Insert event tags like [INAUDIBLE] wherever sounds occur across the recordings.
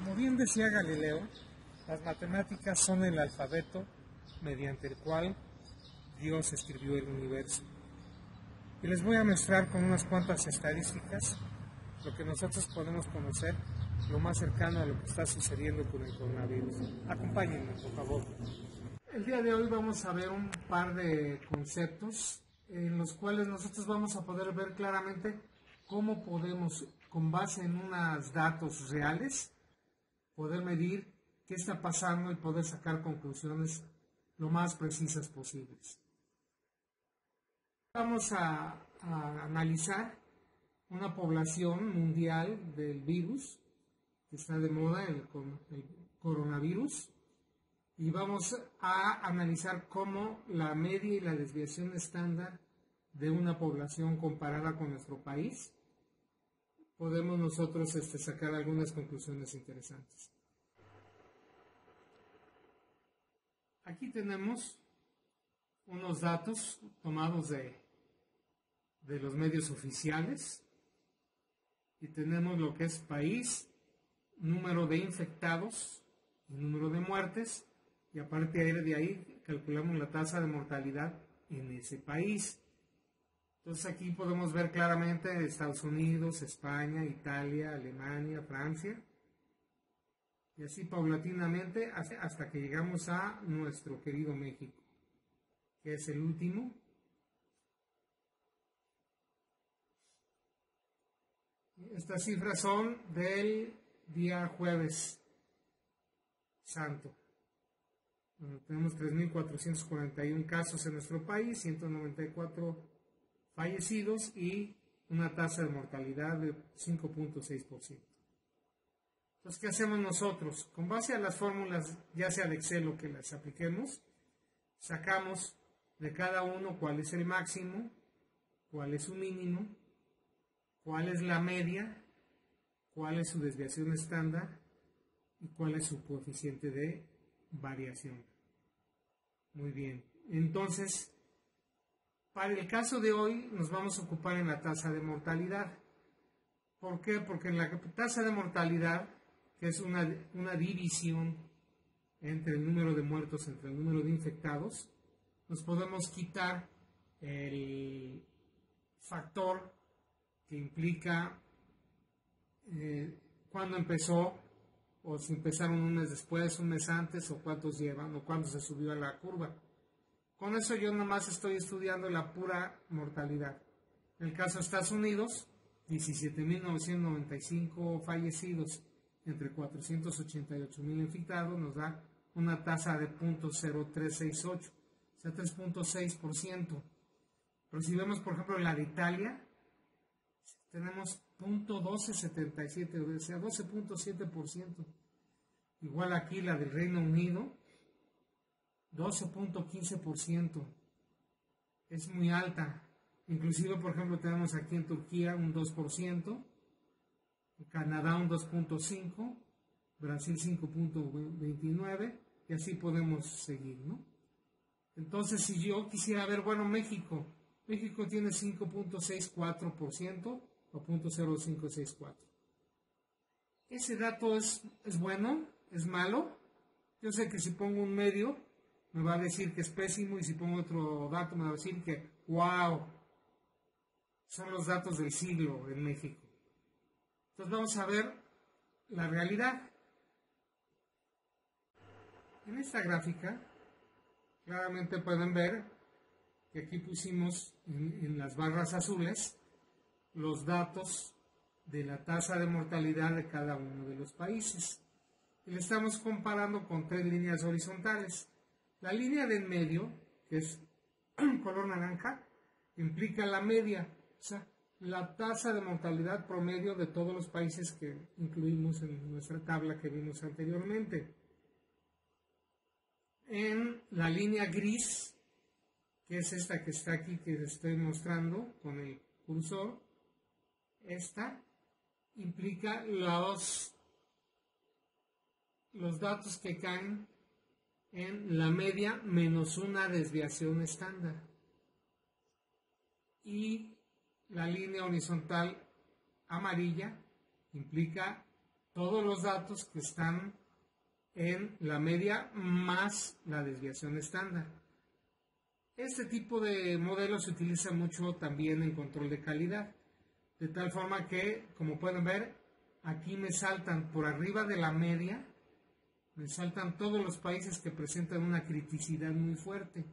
Como bien decía Galileo, las matemáticas son el alfabeto mediante el cual Dios escribió el universo. Y les voy a mostrar con unas cuantas estadísticas lo que nosotros podemos conocer lo más cercano a lo que está sucediendo con el coronavirus. Acompáñenme, por favor. El día de hoy vamos a ver un par de conceptos en los cuales nosotros vamos a poder ver claramente cómo podemos, con base en unos datos reales, poder medir qué está pasando y poder sacar conclusiones lo más precisas posibles. Vamos a, analizar una población mundial del virus que está de moda, el, coronavirus, y vamos a analizar cómo la media y la desviación estándar de una población comparada con nuestro país podemos nosotros este, sacar algunas conclusiones interesantes. Aquí tenemos unos datos tomados de, de los medios oficiales y tenemos lo que es país, número de infectados y número de muertes y aparte de ahí calculamos la tasa de mortalidad en ese país. Entonces aquí podemos ver claramente Estados Unidos, España, Italia, Alemania, Francia. Y así paulatinamente hasta que llegamos a nuestro querido México, que es el último. Estas cifras son del día jueves santo. tenemos 3.441 casos en nuestro país, 194 fallecidos y una tasa de mortalidad de 5.6%. Entonces, ¿qué hacemos nosotros? Con base a las fórmulas, ya sea de Excel o que las apliquemos, sacamos de cada uno cuál es el máximo, cuál es su mínimo, cuál es la media, cuál es su desviación estándar y cuál es su coeficiente de variación. Muy bien. Entonces, para el caso de hoy nos vamos a ocupar en la tasa de mortalidad. ¿Por qué? Porque en la tasa de mortalidad, que es una, división entre el número de muertos entre el número de infectados, nos podemos quitar el factor que implica eh, cuándo empezó, o si empezaron un mes después, un mes antes, o cuántos llevan, o cuándo se subió a la curva. Con eso yo nomás estoy estudiando la pura mortalidad. En el caso de Estados Unidos, 17.995 fallecidos entre 488.000 infectados nos da una tasa de 0.0368, o sea, 3.6%. Pero si vemos, por ejemplo, la de Italia, tenemos 0.1277, o sea, 12.7%. Igual aquí la del Reino Unido, 12.15%. Es muy alta. Inclusive, por ejemplo, tenemos aquí en Turquía un 2%, en Canadá un 2.5%, Brasil 5.29% y así podemos seguir, ¿no? Entonces, si yo quisiera ver, bueno, México, México tiene 5.64% o 0.0564. Ese dato es, es bueno, es malo. Yo sé que si pongo un medio, me va a decir que es pésimo y si pongo otro dato me va a decir que, wow, son los datos del siglo en México. Entonces vamos a ver la realidad. En esta gráfica, claramente pueden ver que aquí pusimos en, las barras azules los datos de la tasa de mortalidad de cada uno de los países. Y le estamos comparando con tres líneas horizontales. La línea de en medio, que es [CLEARS THROAT] color naranja, implica la media, o sea, la tasa de mortalidad promedio de todos los países que incluimos en nuestra tabla que vimos anteriormente. En la línea gris, que es esta que está aquí que les estoy mostrando con el cursor, esta implica los, los datos que caen en la media menos una desviación estándar. Y la línea horizontal amarilla implica todos los datos que están en la media más la desviación estándar. Este tipo de modelo se utiliza mucho también en control de calidad, de tal forma que, como pueden ver, aquí me saltan por arriba de la media, me saltan todos los países que presentan una criticidad muy fuerte.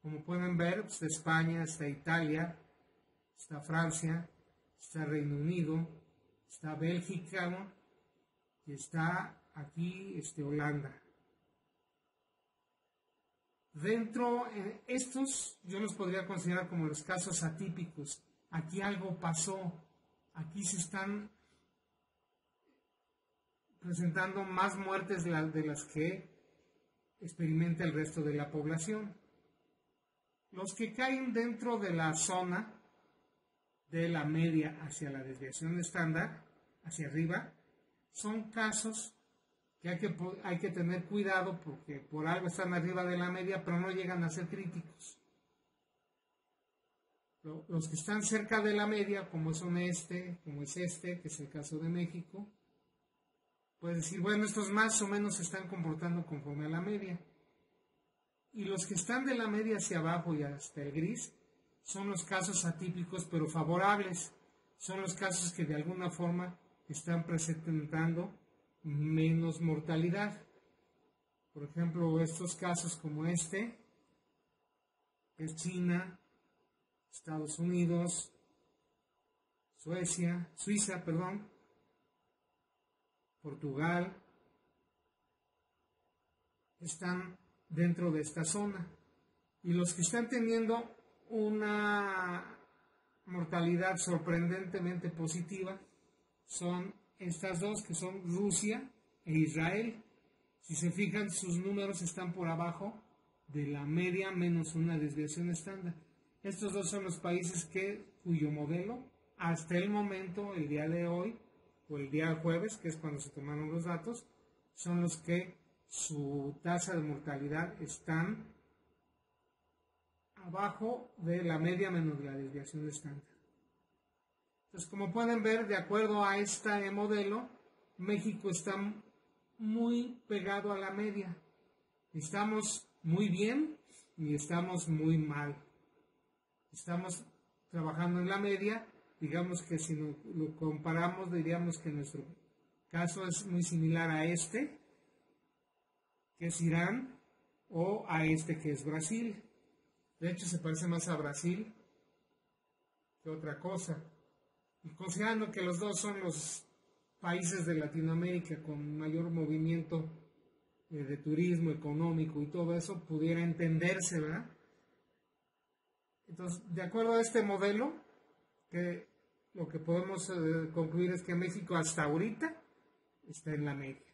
Como pueden ver, pues, está España, está Italia, está Francia, está Reino Unido, está Bélgica y está aquí este, Holanda. Dentro, de estos yo los podría considerar como los casos atípicos. Aquí algo pasó, aquí se están presentando más muertes de, las que experimenta el resto de la población. Los que caen dentro de la zona de la media hacia la desviación estándar, hacia arriba, son casos que hay que, hay que tener cuidado porque por algo están arriba de la media, pero no llegan a ser críticos. Los que están cerca de la media, como son este, como es este, que es el caso de México, puedes decir, bueno, estos más o menos se están comportando conforme a la media. Y los que están de la media hacia abajo y hasta el gris son los casos atípicos pero favorables. Son los casos que de alguna forma están presentando menos mortalidad. Por ejemplo, estos casos como este, es China, Estados Unidos, Suecia, Suiza, perdón, Portugal, están dentro de esta zona. Y los que están teniendo una mortalidad sorprendentemente positiva son estas dos que son Rusia e Israel. Si se fijan, sus números están por abajo de la media menos una desviación estándar. Estos dos son los países que, cuyo modelo, hasta el momento, el día de hoy, o el día jueves, que es cuando se tomaron los datos, son los que su tasa de mortalidad están abajo de la media menos la desviación estándar. Entonces, como pueden ver, de acuerdo a este modelo, México está muy pegado a la media. Estamos muy bien y estamos muy mal. Estamos trabajando en la media. Digamos que si lo, comparamos, diríamos que nuestro caso es muy similar a este, que es Irán, o a este que es Brasil. De hecho, se parece más a Brasil que otra cosa considerando que los dos son los países de Latinoamérica con mayor movimiento eh, de turismo económico y todo eso, pudiera entenderse, ¿verdad? Entonces, de acuerdo a este modelo, que lo que podemos eh, concluir es que México hasta ahorita está en la media.